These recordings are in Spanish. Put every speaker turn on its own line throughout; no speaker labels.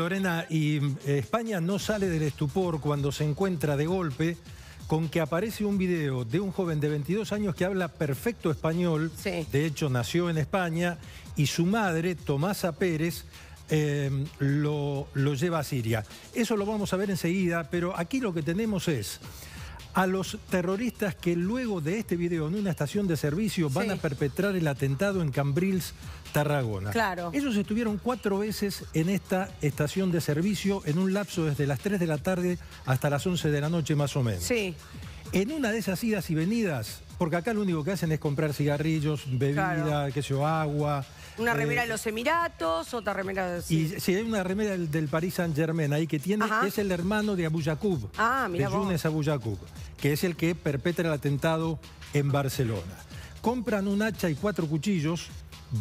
Lorena, y eh, España no sale del estupor cuando se encuentra de golpe con que aparece un video de un joven de 22 años que habla perfecto español,
Sí.
de hecho nació en España, y su madre, Tomasa Pérez, eh, lo, lo lleva a Siria. Eso lo vamos a ver enseguida, pero aquí lo que tenemos es a los terroristas que luego de este video en una estación de servicio van
Sí.
a perpetrar el atentado en Cambrils, Tarragona.
Claro.
Ellos estuvieron cuatro veces en esta estación de servicio en un lapso desde las 3 de la tarde hasta las 11 de la noche más o menos.
Sí,
En una de esas idas y venidas, porque acá lo único que hacen es comprar cigarrillos, bebida,
Claro.
qué sé yo, agua.
una
eh,
remera de los Emiratos, otra remera de...
Y si hay una remera del, del Paris Saint Germain ahí que tiene,
Ajá.
es el hermano de Abu Yaqub.
Ah,
de
mirá vos.
Younes Abu Yaqub, que es el que perpetra el atentado en Barcelona. Compran un hacha y cuatro cuchillos,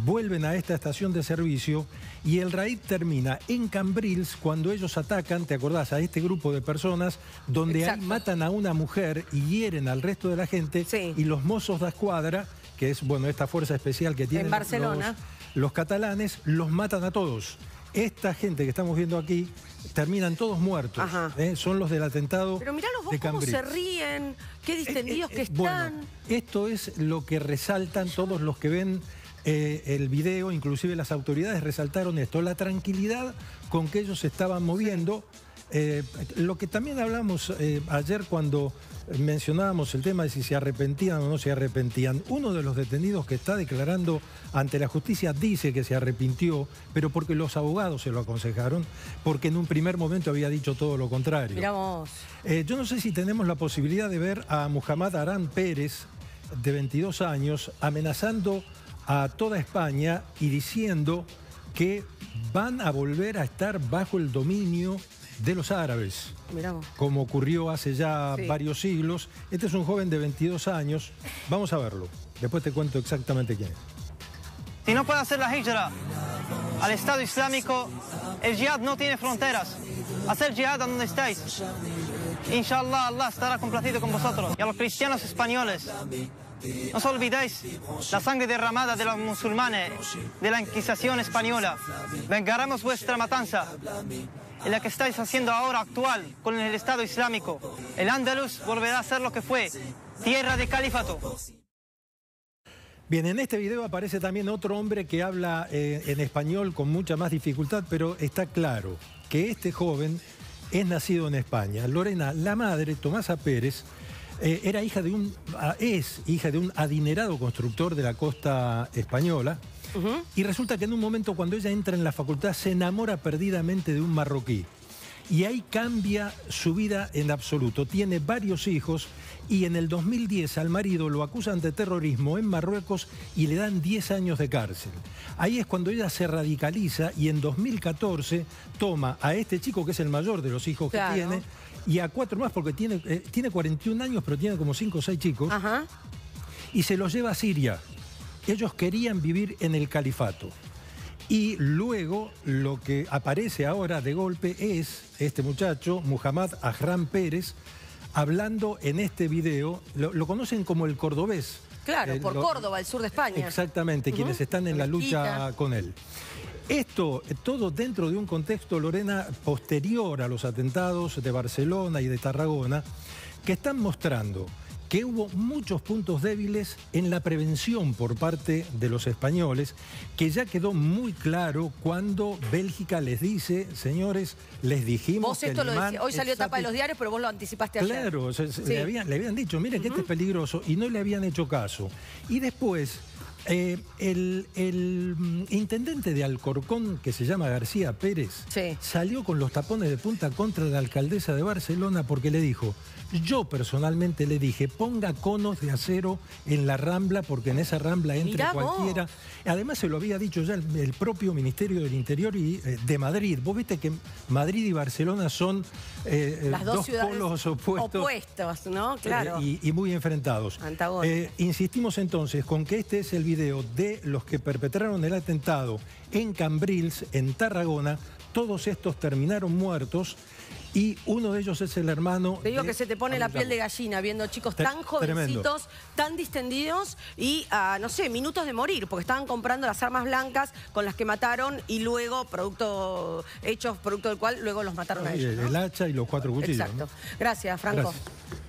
vuelven a esta estación de servicio y el raid termina en Cambrils cuando ellos atacan, ¿te acordás? A este grupo de personas donde ahí matan a una mujer y hieren al resto de la gente
Sí.
y los mozos de escuadra, que es bueno esta fuerza especial que tienen
Barcelona.
los, los catalanes, los matan a todos. Esta gente que estamos viendo aquí terminan todos muertos. ¿eh? Son los del atentado
Pero mirá los vos
de
cómo se ríen, qué distendidos
Eh, eh,
que
bueno,
están.
esto es lo que resaltan todos los que ven eh, el video, inclusive las autoridades resaltaron esto, la tranquilidad con que ellos se estaban moviendo. Eh, lo que también hablamos eh, ayer cuando mencionábamos el tema de si se arrepentían o no se arrepentían. Uno de los detenidos que está declarando ante la justicia dice que se arrepintió, pero porque los abogados se lo aconsejaron, porque en un primer momento había dicho todo lo contrario.
Mirá vos.
Eh, yo no sé si tenemos la posibilidad de ver a Muhammad Arán Pérez, de 22 años, amenazando a toda España y diciendo que van a volver a estar bajo el dominio de los árabes, como ocurrió hace ya
Sí.
varios siglos. Este es un joven de 22 años. Vamos a verlo. Después te cuento exactamente quién es.
Si no puede hacer la hijra al Estado Islámico, el jihad no tiene fronteras. Hacer jihad a donde estáis. Inshallah, Allah estará complacido con vosotros. Y a los cristianos españoles, no os olvidéis la sangre derramada de los musulmanes, de la Inquisición española. Vengaremos vuestra matanza. En la que estáis haciendo ahora actual con el Estado Islámico. El Andalus volverá a ser lo que fue, tierra de califato.
Bien, en este video aparece también otro hombre que habla eh, en español con mucha más dificultad, pero está claro que este joven es nacido en España. Lorena, la madre, Tomasa Pérez, eh, era hija de un, ah, es hija de un adinerado constructor de la costa española. Y resulta que en un momento cuando ella entra en la facultad se enamora perdidamente de un marroquí. Y ahí cambia su vida en absoluto. Tiene varios hijos y en el 2010 al marido lo acusan de terrorismo en Marruecos y le dan 10 años de cárcel. Ahí es cuando ella se radicaliza y en 2014 toma a este chico que es el mayor de los hijos
Claro.
que tiene y a cuatro más porque tiene, eh, tiene 41 años pero tiene como 5 o 6 chicos
Ajá.
y se los lleva a Siria. Ellos querían vivir en el califato. Y luego lo que aparece ahora de golpe es este muchacho, Muhammad Ahram Pérez, hablando en este video, lo, lo conocen como el cordobés.
Claro,
Eh,
por
lo-
Córdoba, el sur de España.
Exactamente, quienes están en la lucha con él. Esto, todo dentro de un contexto, Lorena, posterior a los atentados de Barcelona y de Tarragona, que están mostrando que hubo muchos puntos débiles en la prevención por parte de los españoles, que ya quedó muy claro cuando Bélgica les dice, señores, les dijimos
Vos
que
esto
el
lo decías. Hoy salió tapa de los diarios, pero vos lo anticipaste ayer.
Claro, o sea, se-
Sí.
le, habían, le habían dicho, miren que este es peligroso y no le habían hecho caso. Y después, eh, el, el, mm, intendente de Alcorcón, que se llama García Pérez,
Sí.
salió con los tapones de punta contra la alcaldesa de Barcelona porque le dijo, yo personalmente le dije, ponga conos de acero en la rambla porque en esa rambla
vos.
cualquiera. Además se lo había dicho ya el, el propio Ministerio del Interior y, eh, de Madrid. Vos viste que Madrid y Barcelona son eh, eh,
Las dos,
polos opuestos.
opuestos, ¿no? Claro.
y, y muy enfrentados.
Antagónicos.
Insistimos entonces con que este es el video de los que perpetraron el atentado en Cambrils, en Tarragona. Todos estos terminaron muertos y uno de ellos es el hermano...
Te digo
de
que se te pone la piel de gallina viendo chicos tan jovencitos, tan distendidos y, a, no sé, minutos de morir, porque estaban comprando las armas blancas con las que mataron y luego, producto hechos, producto del cual luego los mataron a ellos.
el,
¿no?
el hacha y los cuatro cuchillos.
Exacto.
¿no?
Gracias, Franco.
Gracias.